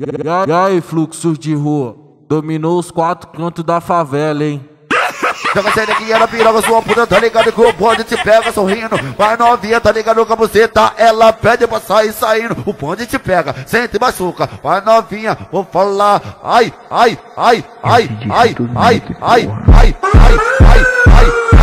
E aí, fluxos de rua? Dominou os quatro cantos da favela, hein? Joga série aqui, ela piroga sua puta, tá ligado que o bonde te pega sorrindo. Vai novinha, tá ligado com a buceta, ela pede pra sair saindo. O bonde te pega, sente e machuca. Vai novinha, vou falar. Ai, ai, ai, ai, ai, ai, ai, ai, ai, ai, ai, ai,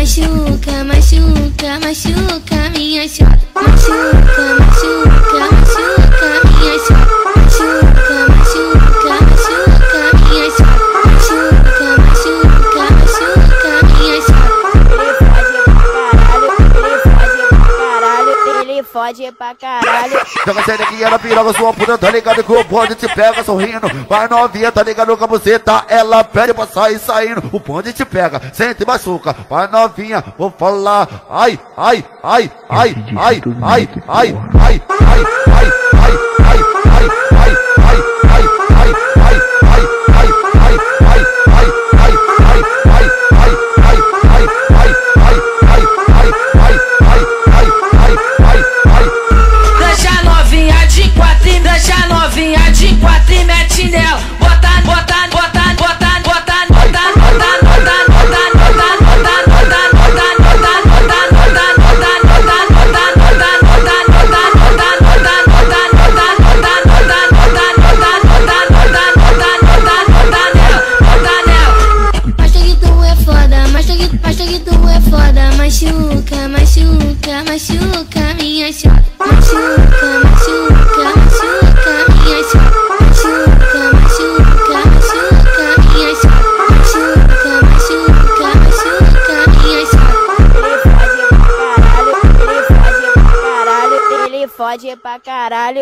machuca, machuca, machuca minha chota. Ele fode pra caralho. Joga série aqui, ela piroga sua puta, tá ligado que o bonde te pega sorrindo. Vai novinha, tá ligado com a buceta, ela pede pra sair saindo. O bonde te pega, sente e machuca. Vai novinha, vou falar. Ai, ai, ai, ai, ai, ai, ai, ai, ai, ai, ai, ai, ai, ai, machuca, machuca, machuca fode pra caralho.